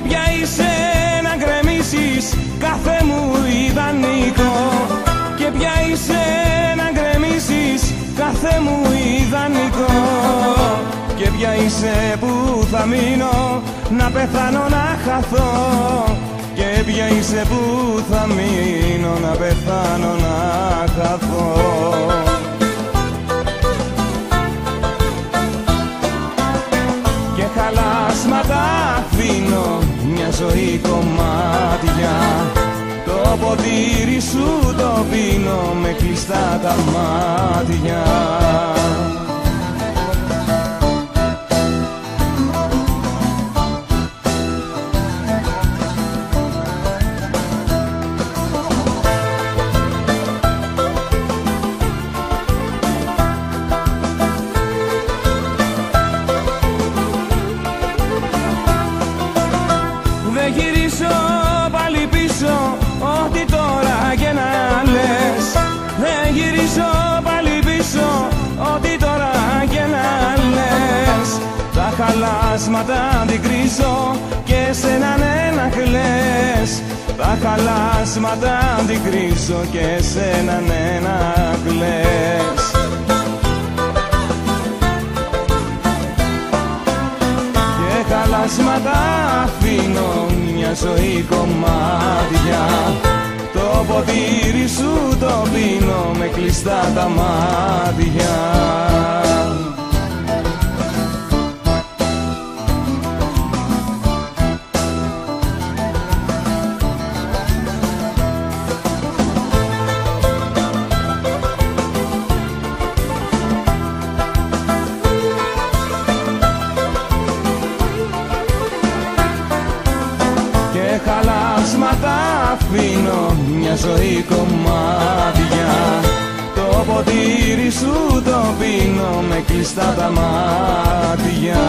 και πια είσαι να γκρεμίσεις. Κάθε μου ιδανικό. Και πια είσαι να γκρεμίσεις. Κάθε μου ιδανικό. Και πια είσαι που θα μείνω. Να πεθάνω να χαθώ. Και πια είσαι που θα μείνω. Να πεθάνω να χαθώ. Αφήνω μια ζωή κομμάτια. Το ποτήρι σου το πίνω με κλειστά τα μάτια γυρίσω πάλι πίσω Ό,τι τώρα και να λες. Δεν γυρίσω πάλι πίσω Ό,τι τώρα και να λες. Τα χαλάσματα αντικρίσω Και σε έναν ένα κλαις. Τα χαλάσματα αντικρίσω Και σε έναν ένα κλαις και χαλάσματα αφήνω μια ζωή κομμάτια. Το ποτήρι σου το πίνω με κλειστά τα μάτια και χαλάσματα αφήνω μια ζωή κομμάτια. Το ποτήρι σου το πίνω με κλειστά τα μάτια